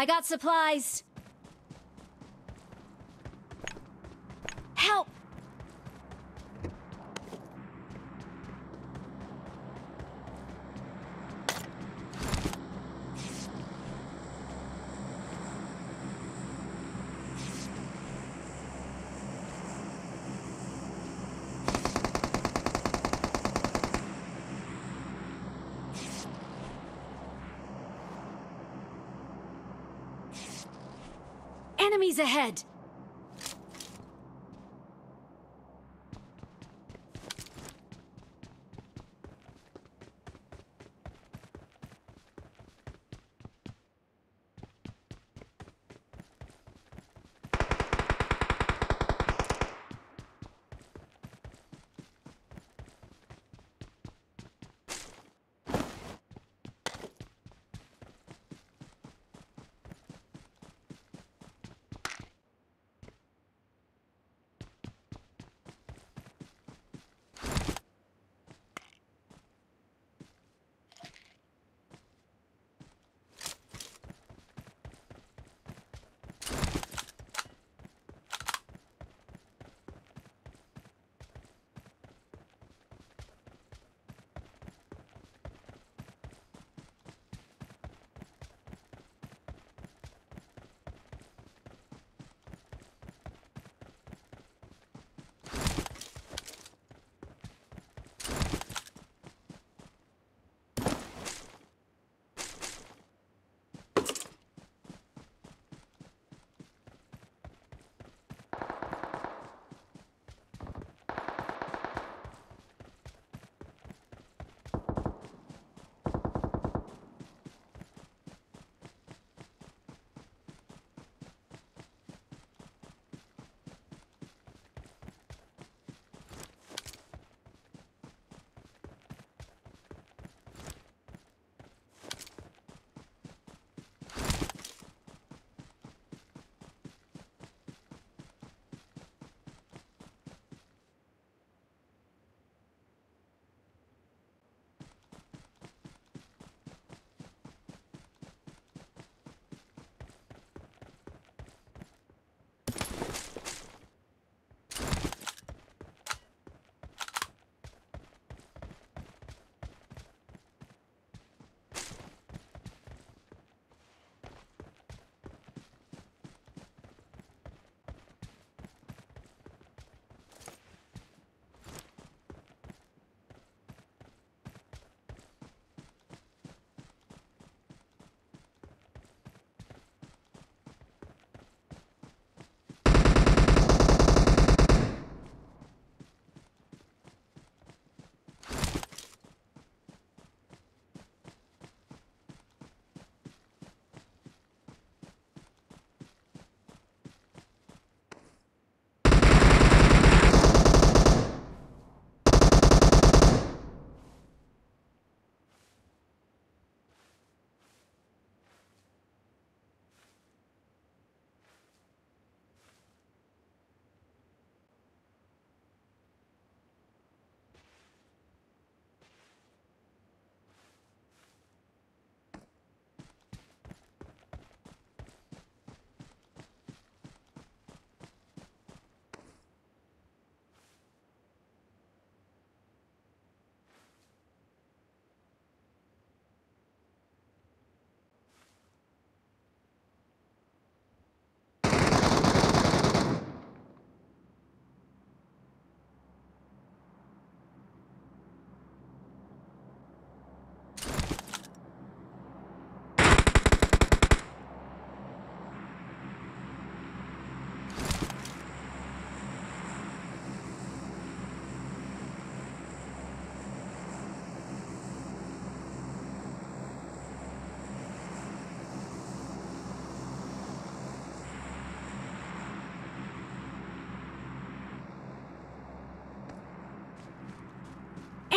I got supplies. Enemies ahead!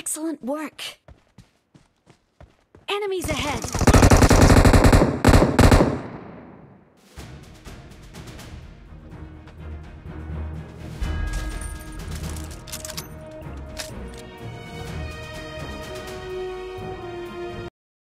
Excellent work. Enemies ahead!